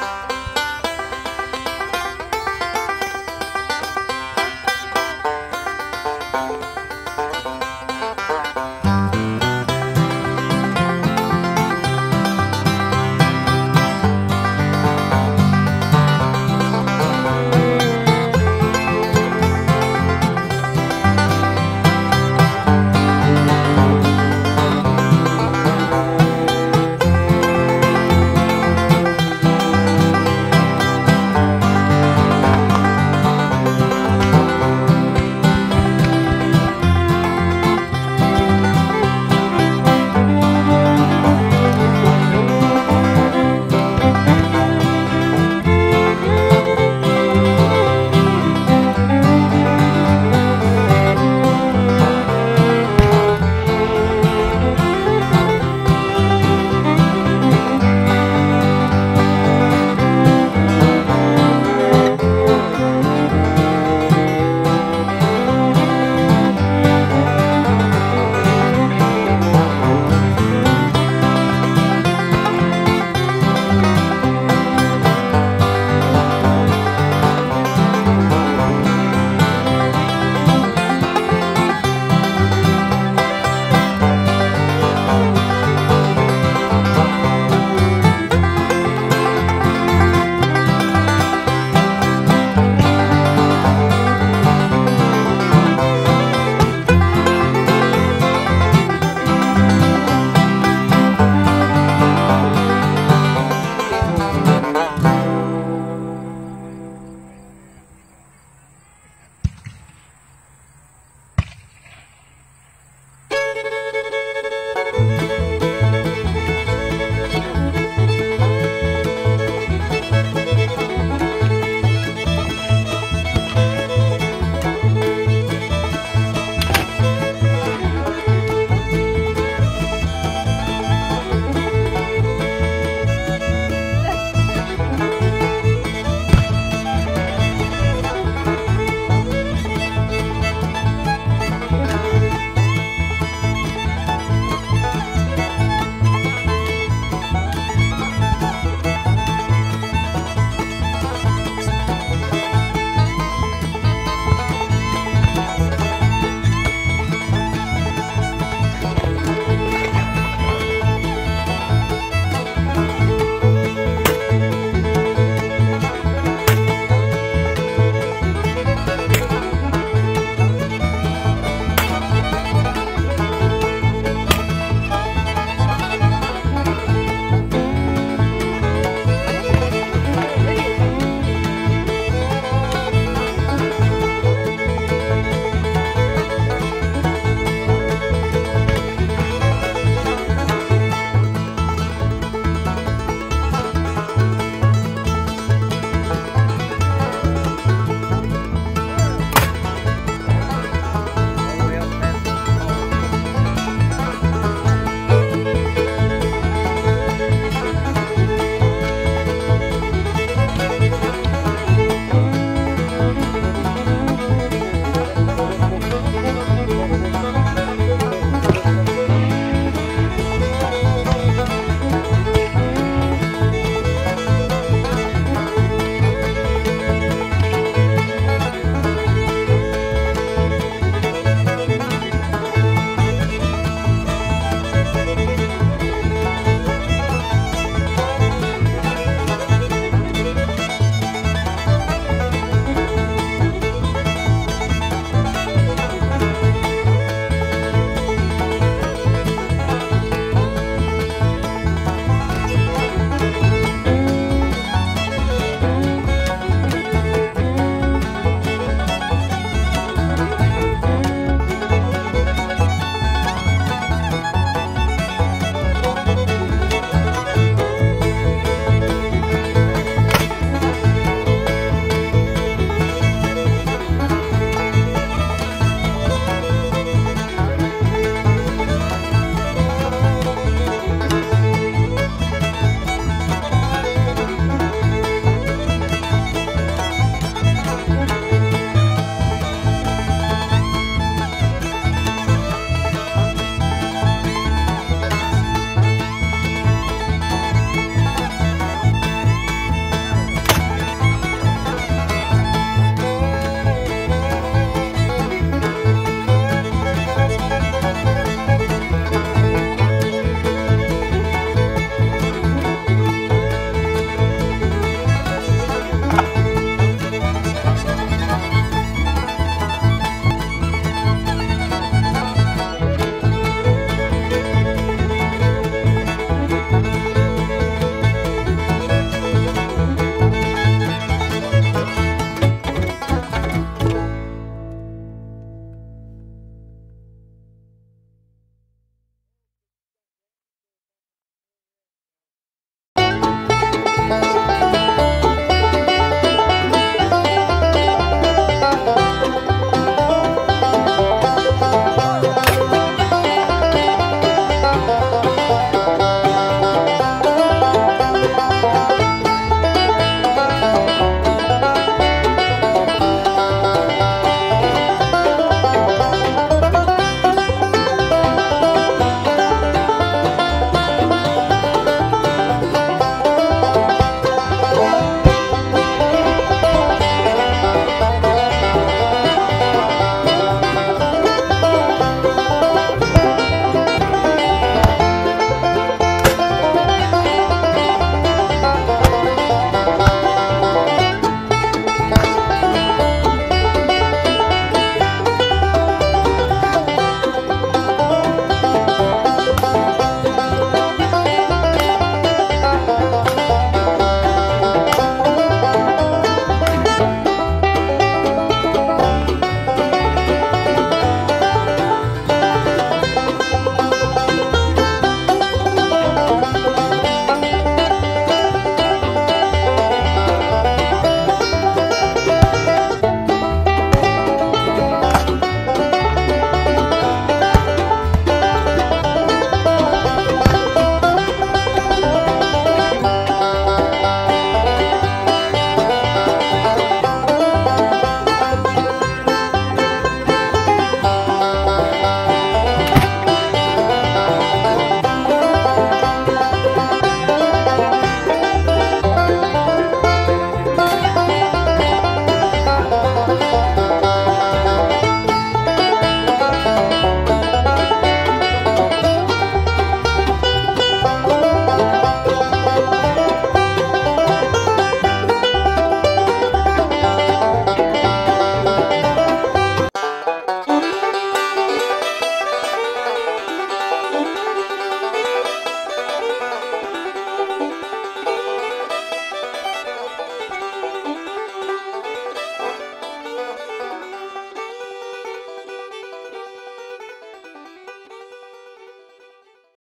Bye.